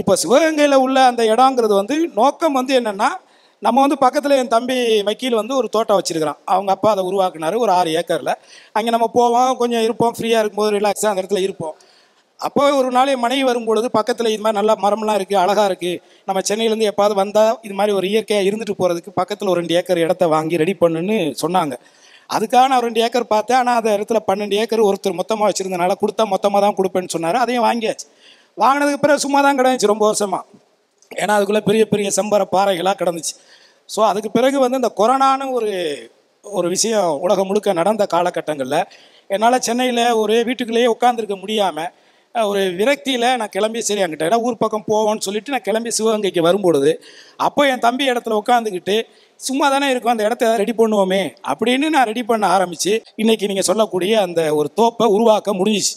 இப்போ சிவகங்கையில் உள்ள அந்த இடங்கிறது வந்து நோக்கம் வந்து என்னென்னா நம்ம வந்து பக்கத்தில் என் தம்பி வக்கீல் வந்து ஒரு தோட்டம் வச்சுருக்கிறான். அவங்க அப்பா அதை உருவாக்குனாரு ஒரு ஆறு ஏக்கரில். அங்கே நம்ம போவோம் கொஞ்சம் இருப்போம் ஃப்ரீயாக இருக்கும்போது ரிலாக்ஸாக அந்த இடத்துல இருப்போம். அப்போ ஒரு நாள் என் மனைவி வரும்பொழுது பக்கத்தில் இது மாதிரி நல்லா மரம்லாம் இருக்குது அழகாக இருக்குது நம்ம சென்னையிலேருந்து எப்பாவது வந்தால் இது மாதிரி ஒரு இயற்கையாக இருந்துட்டு போகிறதுக்கு பக்கத்தில் ஒரு ரெண்டு ஏக்கர் இடத்த வாங்கி ரெடி பண்ணுன்னு சொன்னாங்க. அதுக்காக நான் ஒரு ரெண்டு ஏக்கர் பார்த்தேன். ஆனால் அந்த இடத்துல பன்னெண்டு ஏக்கர் ஒருத்தர் மொத்தமாக வச்சுருந்தனால கொடுத்தா மொத்தமாக தான் கொடுப்பேன்னு சொன்னார். அதையும் வாங்கியாச்சு. வாங்கினதுக்கு பிறகு சும்மா தான் கிடந்துச்சு ரொம்ப வருஷமாக ஏன்னா அதுக்குள்ளே பெரிய பெரிய செம்பர பாறைகளாக கிடந்துச்சு. ஸோ அதுக்கு பிறகு வந்து இந்த கொரோனான்னு ஒரு ஒரு விஷயம் உலகம் முழுக்க நடந்த காலகட்டங்களில் என்னால் சென்னையில் ஒரு வீட்டுக்குள்ளேயே உட்காந்துருக்க முடியாமல் ஒரு விரக்தியில் நான் கிளம்பி சரி அங்கிட்ட இடம் ஊர் பக்கம் போவோன்னு சொல்லிட்டு நான் கிளம்பி சிவகங்கைக்கு வரும்பொழுது அப்போ என் தம்பி இடத்துல உட்காந்துக்கிட்டு சும்மா தானே இருக்கும் அந்த இடத்த ரெடி பண்ணுவோமே அப்படின்னு நான் ரெடி பண்ண ஆரம்பித்து இன்னைக்கு நீங்கள் சொல்லக்கூடிய அந்த ஒரு தோப்பை உருவாக்க முடிஞ்சிச்சு.